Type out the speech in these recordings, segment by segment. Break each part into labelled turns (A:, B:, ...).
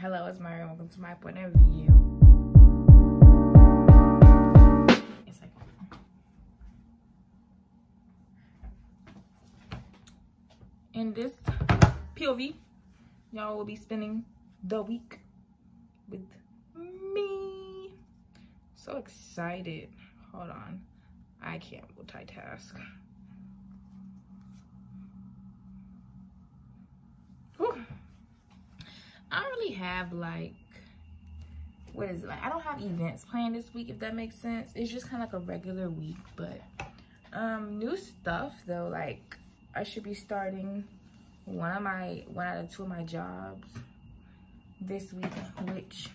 A: Hello, it's Mary. Welcome to my point of view. In this POV, y'all will be spending the week with me. So excited. Hold on. I can't multitask. I don't really have like, what is it? Like, I don't have events planned this week, if that makes sense. It's just kind of like a regular week, but um, new stuff though. Like, I should be starting one of my, one out of two of my jobs this week, which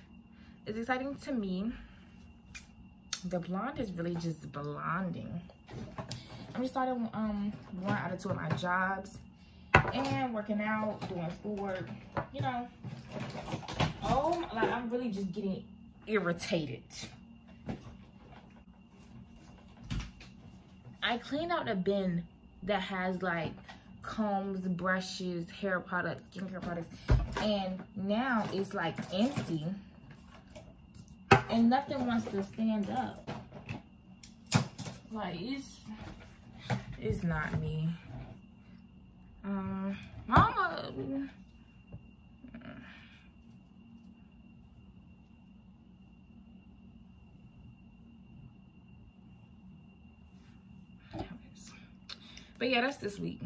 A: is exciting to me. The blonde is really just blonding. I'm just starting um, one out of two of my jobs and working out, doing schoolwork, you know. Oh, like I'm really just getting irritated. I cleaned out a bin that has like combs, brushes, hair products, skincare products, and now it's like empty and nothing wants to stand up. Like it's it's not me. Um, mama. But yeah, that's this week.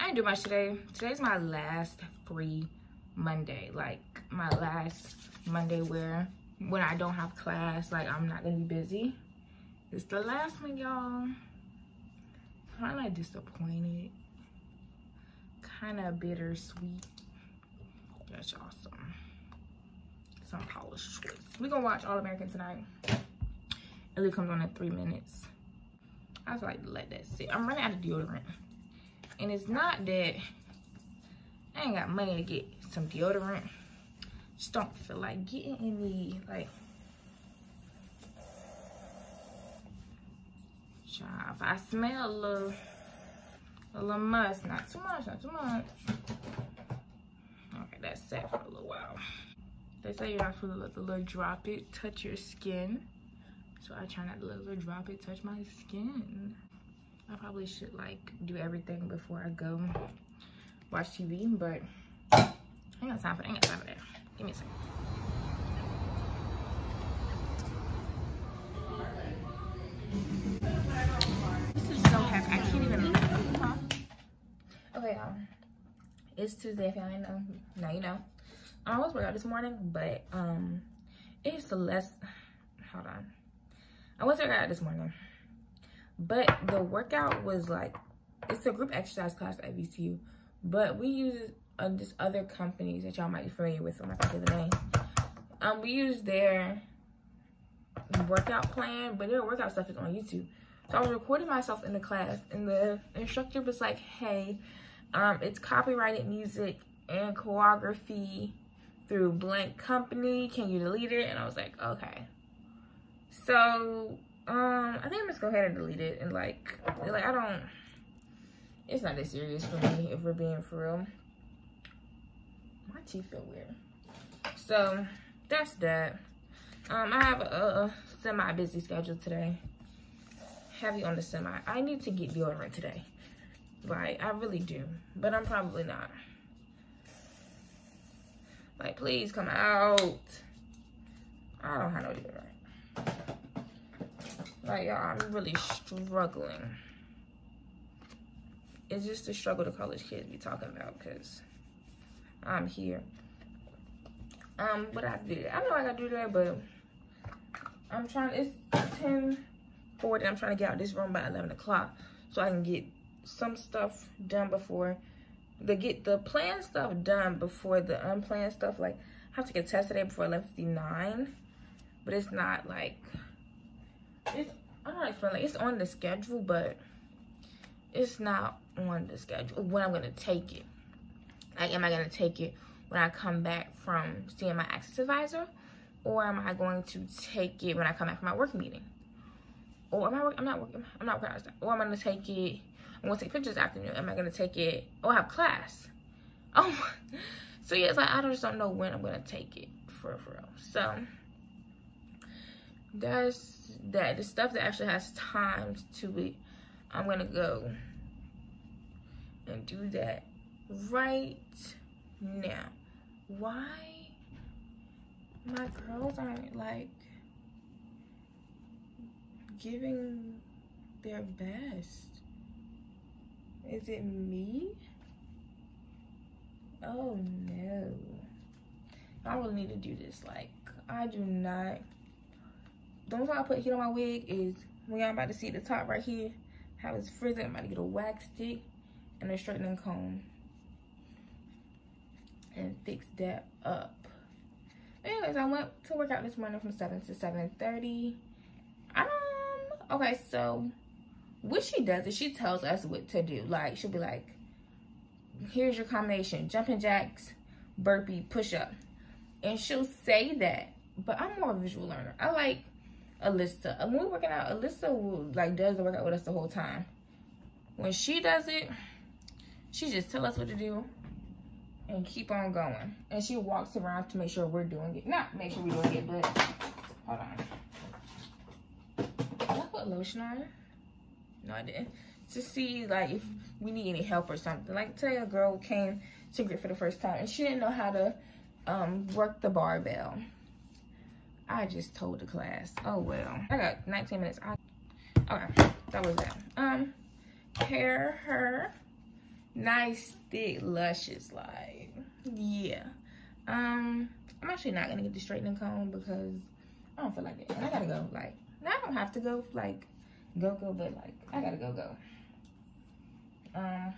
A: I didn't do much today. Today's my last free Monday. Like my last Monday where when I don't have class, like I'm not gonna be busy. It's the last one, y'all. Kinda disappointed. Kinda bittersweet. That's awesome. Some college choice. We're gonna watch All American tonight. It really comes on in three minutes. I just like to let that sit. I'm running out of deodorant. And it's not that I ain't got money to get some deodorant. Just don't feel like getting any, like, if I smell a little, a little musk, not too much, not too much. Okay, that's set for a little while. They say you're to let the little drop it touch your skin. So I try not to let the little drop it touch my skin. I probably should like do everything before I go watch TV, but I ain't got time for that. I ain't got time for that. Give me a second. Y'all. It's Tuesday. If y'all ain't know, now you know. I was working out this morning, but um, it's the less. Hold on. I was working out this morning, but the workout was like it's a group exercise class at VCU, but we use uh, just other companies that y'all might be familiar with. I'm not gonna say the name. Um, we use their workout plan, but their workout stuff is on YouTube. So I was recording myself in the class, and the instructor was like, "Hey, um, it's copyrighted music and choreography through blank company. Can you delete it?" And I was like, "Okay." So um, I think I'm just go ahead and delete it, and like, like I don't. It's not that serious for me if we're being for real my teeth feel weird. So that's that. Um, I have a, a semi-busy schedule today. Heavy on the semi. I need to get deodorant today. Like, I really do. But I'm probably not. Like, please come out. I don't have no deodorant. Like, y'all, I'm really struggling. It's just a struggle the college kids be talking about because I'm here. Um, but I did, I know I gotta do that, but I'm trying, it's 10 40, I'm trying to get out this room by 11 o'clock so I can get some stuff done before, the get the planned stuff done before the unplanned stuff, like, I have to get tested today before 11.59, but it's not like, it's, I don't know explain, like, it's on the schedule, but it's not on the schedule when I'm gonna take it. Like, am I to take it when I come back from seeing my access advisor? Or am I going to take it when I come back from my work meeting? Or am I, I'm not working, I'm not working Or I'm to take it, I'm going to take pictures afternoon. Am I going to take it, oh, I have class. Oh, So yeah, it's like I just don't know when I'm gonna take it for for real. So that's that. The stuff that actually has times to it, I'm gonna go and do that right now. Why my girls aren't like giving their best? Is it me? Oh no. I really need to do this. Like, I do not. The only time I put heat on my wig is when y'all about to see the top right here. How it's frizzing. I'm about to get a wax stick and a straightening comb. And fix that up. Anyways, I went to work out this morning from 7 to 7.30. Um, okay, so what she does is she tells us what to do. Like, she'll be like, here's your combination jumping jacks burpee push-up. And she'll say that but i'm more of a visual learner. I like alyssa. When we're working out alyssa like does the workout with us the whole time. When she does it she just tell us what to do and keep on going. And she walks around to make sure we're doing it. Not make sure we're doing it but hold on. I put lotion on no i didn't to see like if we need any help or something. Like today a girl came to Grit for the first time and she didn't know how to um, work the barbell. I just told the class. Oh well. I got 19 minutes. I, okay, that was that. Um, hair her nice, thick, luscious, like yeah. Um, I'm actually not gonna get the straightening comb because I don't feel like it. And I gotta go. Like, now I don't have to go. Like, go go, but like I gotta go go. Um.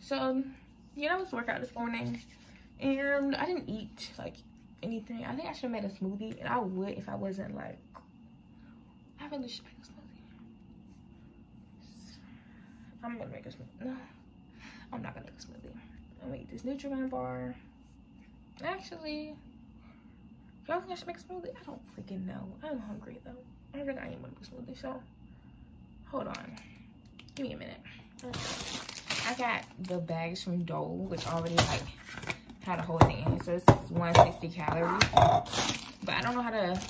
A: So, yeah, I was workout this morning, and I didn't eat like anything. I think I should have made a smoothie, and I would if I wasn't like. I really should make a smoothie. I'm gonna make a smoothie. No, I'm not gonna make a smoothie. I'm gonna eat this Nutrigrain bar. Actually, y'all think I should make smoothie? I don't freaking know. I'm hungry though. I think I am gonna do smoothie, so hold on. Give me a minute. I got the bags from Dole, which already like had a whole thing in it. So it's 160 calories. But I don't know how to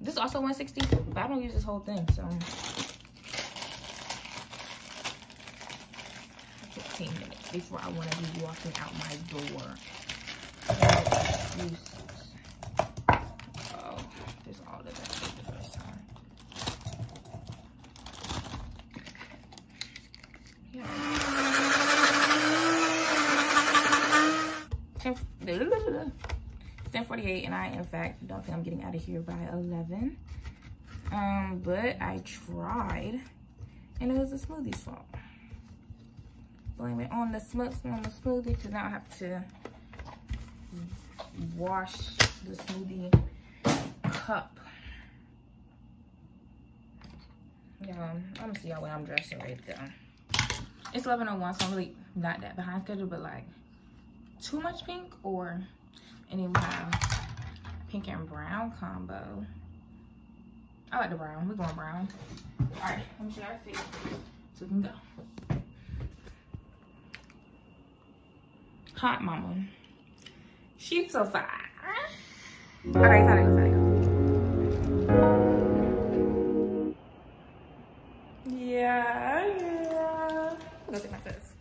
A: this is also 160, but I don't use this whole thing, so 15 minutes before I want to be walking out my door. And I in fact don't think I'm getting out of here by 11 um but I tried and it was the smoothie's fault. Blame it on the smoothie on the smoothie because now I have to wash the smoothie cup. Yeah I'm gonna see y'all when I'm dressing right there. It's 11.01 so I'm really not that behind schedule but like too much pink or we have pink and brown combo. I like the brown. We're going brown. All right, let me show our feet so we can go. Hot mama. She's so fine. All right, to go, to go. Yeah, yeah.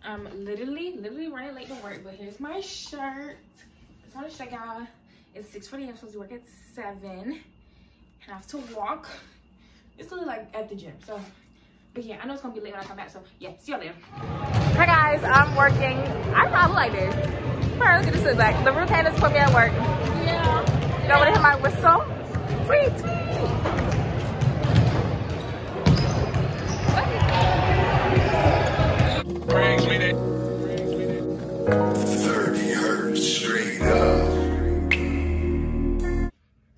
A: I'm literally, literally running late to work, but here's my shirt. Just want to check out. It's 6.40, I'm supposed to work at 7. And I have to walk. It's really like at the gym, so. But yeah, I know it's gonna be late when I come back, so yeah, see y'all later. Hi guys, I'm working. I probably like this. First, look at this look like. The routines put me at work. Yeah. You know what I hear my whistle? Free Brings me that.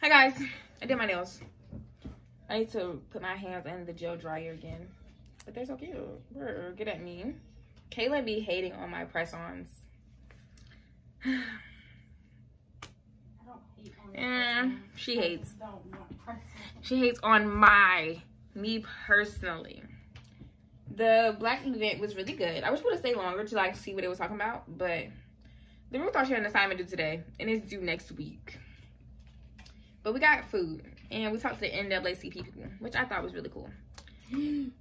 A: Hi guys, I did my nails. I need to put my hands in the gel dryer again. But they're so cute. Brr, get at me. Kayla be hating on my press-ons. yeah, she hates. She hates on my, me personally. the black event was really good. I wish we would have stayed longer to like see what it was talking about, but the Ruth thought she had an assignment due today, and it's due next week. But we got food, and we talked to the NAACP people, which I thought was really cool.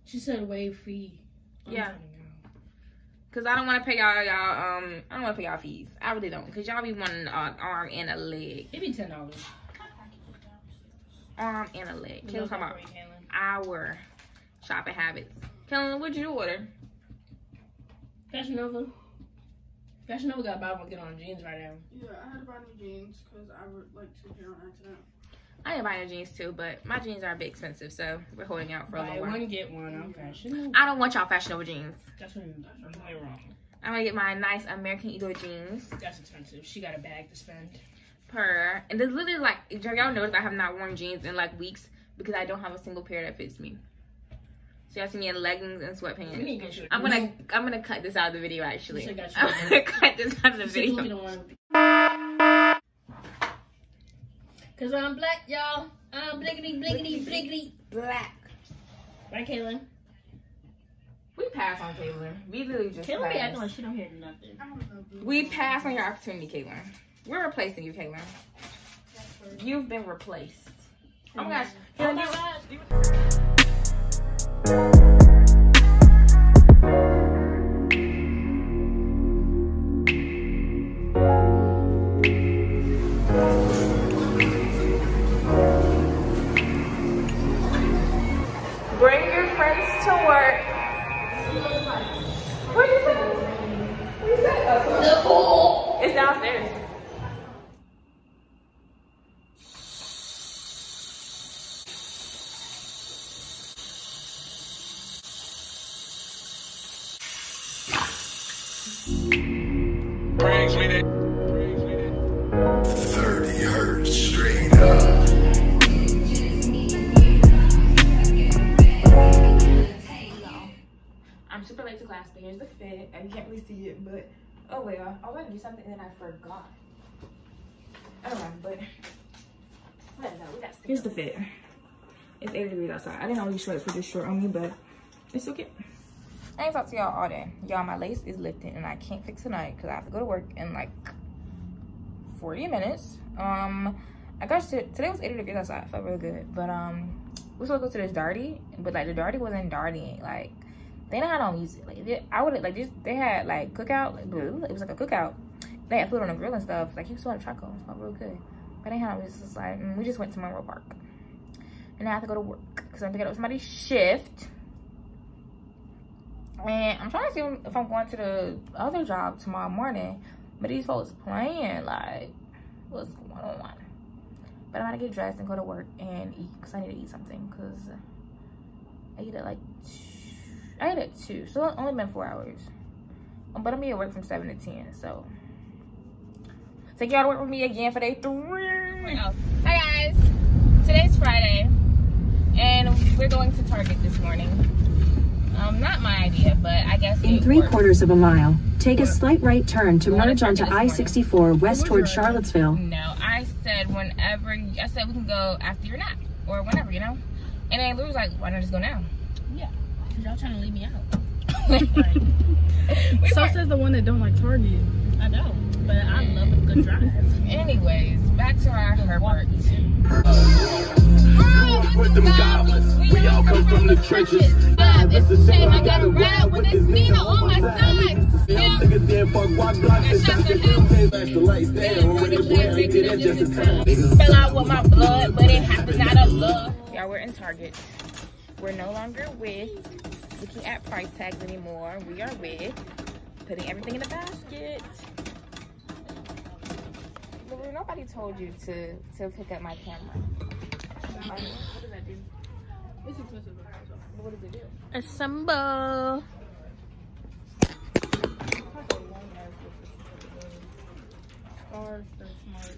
B: she said waive fee.
A: Yeah. Cause I don't want to pay y'all y'all um I don't want to pay y'all fees. I really don't. Cause y'all be wanting an arm and a leg.
B: Maybe ten dollars.
A: Arm and a leg. Kayla talking about our shopping habits. Kellen, what'd you order?
B: Fashion Nova. Fashion Nova got buy one get on jeans right now.
C: Yeah, I had to buy new jeans because I would like to pair on accident.
A: I didn't buy new jeans too, but my jeans are a bit expensive, so we're holding out for
B: buy
A: a little while.
B: one get one on Fashion
A: I don't want y'all fashionable jeans.
B: That's when you're wrong.
A: I'm gonna get my nice American Eagle jeans.
B: That's expensive. She got a bag to spend.
A: Per and this literally like y'all notice I have not worn jeans in like weeks because I don't have a single pair that fits me. So y'all see me in leggings and sweatpants. I'm gonna I'm gonna cut this out of the video actually. I'm gonna cut this out of the video.
B: Cause I'm black, y'all. I'm blickety blickety blickety
A: black.
B: Right, Kaylin?
A: We pass on Kaylin. We literally just
B: Kaylin
A: pass.
B: be acting like she don't hear nothing.
A: We pass on your opportunity, Kaylin. We're replacing you, Kaylin. You've been replaced. Oh my gosh. Kaylin, Bring friends to work. What you say? What you say? The pool. It's downstairs. Late to class, but here's the fit. I can't really see it, but oh well. I was gonna do something and then I forgot. I don't know, but whatever. We got here's the fit. It's 80 degrees outside. I didn't know these shorts were this short on me, but it's okay. I ain't talked to y'all all day. Y'all, my lace is lifted and I can't fix tonight because I have to go to work in like 40 minutes. Um, I got to, today was 80 degrees outside. I felt really good. But um, we supposed to go to this Darty, but like the Darty wasn't Darty. Like they know how to use it. Like I would like just they had like cookout. Like, it was like a cookout. They had food on the grill and stuff. Like you saw the truck, it smelled real good. But no music. It's like mm, we just went to Monroe Park, and I have to go to work because I'm picking up somebody's shift. And I'm trying to see if I'm going to the other job tomorrow morning. But these folks playing like, what's going on? But I'm gonna get dressed and go to work and eat because I need to eat something because I eat at like, I ate at 2. So it's only been 4 hours. Um, but I'm gonna work from 7 to 10. So take y'all to work with me again for day 3. Hi guys. Today's Friday. And we're going to Target this morning. Um, not my idea, but I guess
D: In three
A: works.
D: quarters of a mile, take a slight right turn to
A: You wanna
D: merge onto? I-64 west toward Charlottesville.
A: No, I said whenever. I said we can go after your nap or whenever, you know. And then Lou was like, "Why not just go now?"
B: Yeah. Y'all trying to leave me out.
A: We
C: So
A: were-
C: says the one that don't like Target.
B: I know. But I love a good drive.
A: Anyways, back to our Herbert.
E: With them goblins, we all come from the trenches.
A: But it's a shame I gotta ride with this Nina on my side.
E: Them niggas then fuck walk blocks and shot the hill. Flash the lights down when the boy we did it just in time. Niggas
A: Fell out with my blood, but it happens out of love. Y'all, we're in Target. We're no longer with looking at price tags anymore. We are with putting everything in a basket. Nobody told you to to pick up my camera. What does that do?
C: It's expensive.
A: What does it do?
B: Assemble.
C: Stars, they're smart.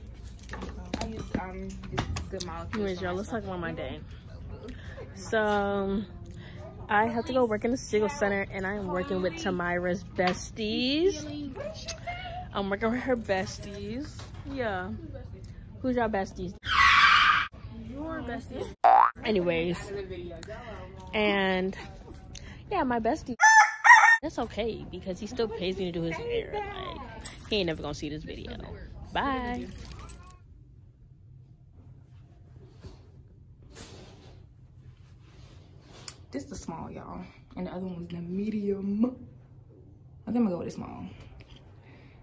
A: I use um good molecules.
B: Anyways, y'all,
A: my
B: let's
A: stuff.
B: talk about my day. So, I have to go work in the Siegel Center, and I am working with TaMyra's besties. I'm working with her besties. Yeah. Who's your besties?
C: Your bestie.
B: Anyways, and Yeah, my bestie. That's okay because he still pays me to do his hair. Like, he ain't never gonna see this video. Bye.
A: This the small, y'all. And the other one was the medium. I think I'm gonna go with the small.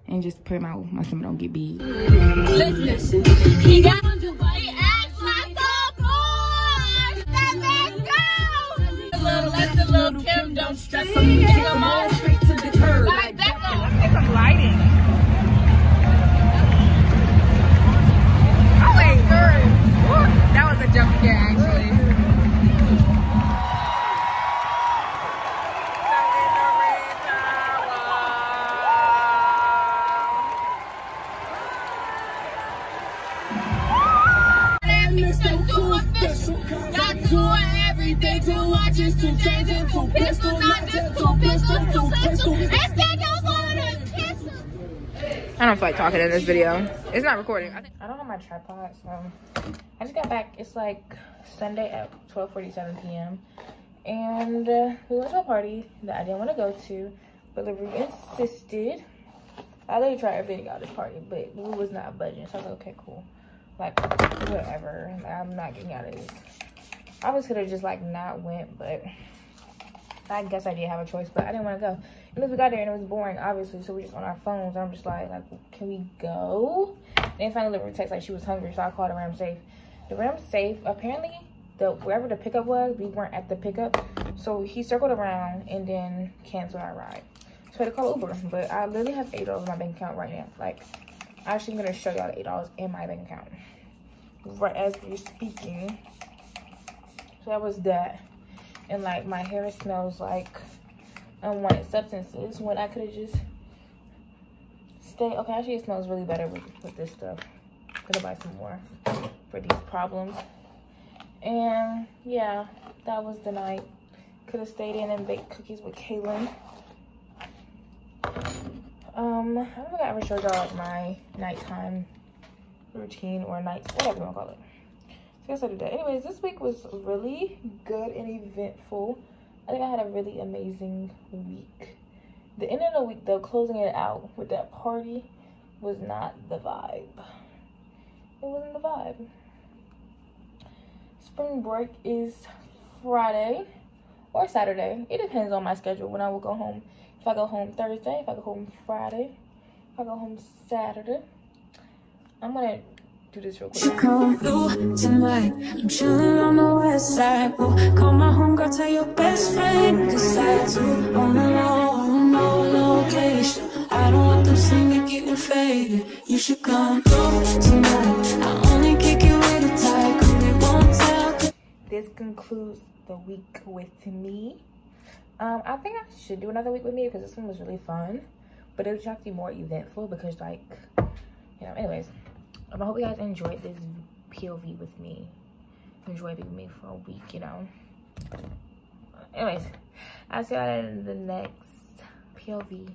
A: And just pray my my stomach don't get big.
F: He got he acts like a boy. Let go. Little, let the little Kim don't stress him. Kick him on straight to the curb. Like that go.
A: Get some lighting. Oh wait, Woo, that was a jump scare I don't feel like talking in this video. It's not recording. I, I don't have my tripod, so I just got back. It's like Sunday at 12:47 p.m. And uh, we went to a party that I didn't want to go to, but LaRue insisted. I literally tried everything out this party, but Lou was not budging. So I was like, okay, cool. Like, whatever. I'm not getting out of this. I was could have just like not went, but I guess I did have a choice, but I didn't want to go. And then we got there and it was boring, obviously, so we just on our phones. I'm just like, like, can we go? And then finally, Liver text like she was hungry, so I called a Ram Safe. The Ram Safe, apparently, the wherever the pickup was, we weren't at the pickup, so he circled around and then canceled our ride. So I had to call Uber, but I literally have eight dollars in my bank account right now. Like, actually, I'm gonna show y'all the eight dollars in my bank account right as we're speaking. So that was that and like my hair smells like unwanted substances when I could have just stayed. Okay, actually it smells really better with, with this stuff. Could have buy some more for these problems. And yeah, that was the night. Could have stayed in and baked cookies with Kaylin. Um, I don't think I ever showed y'all like my nighttime routine or night, whatever you want to call it. Did. Anyways, this week was really good and eventful. I think I had a really amazing week. The end of the week, though, closing it out with that party was not the vibe. It wasn't the vibe. Spring break is Friday or Saturday. It depends on my schedule when I will go home. If I go home Thursday, if I go home Friday, if I go home Saturday. I'm gonna do this real quick.
G: Come through tonight. I'm chilling on the west side. Oh, call my homegirl, tell your best friend. To on the low, no location. I don't want them getting faded. You should come through tonight. I only kick it with a tie, cause they won't tell.
A: This concludes the week with me. Um, I think I should do another week with me because this one was really fun. But it was actually more eventful because like, you know, anyways um, I hope you guys enjoyed this POV with me. Enjoy being me for a week, you know. Anyways, I'll see y'all in the next POV.